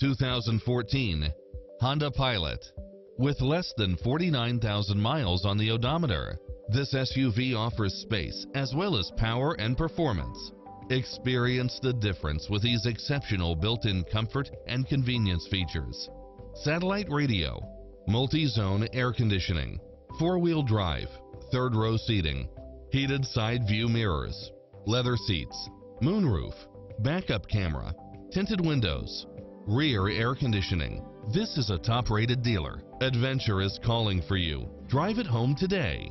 2014 Honda Pilot. With less than 49,000 miles on the odometer, this SUV offers space as well as power and performance. Experience the difference with these exceptional built-in comfort and convenience features. Satellite radio, multi-zone air conditioning, four-wheel drive, third row seating, heated side view mirrors, leather seats, moonroof, backup camera, tinted windows, rear air conditioning. This is a top rated dealer. Adventure is calling for you. Drive it home today.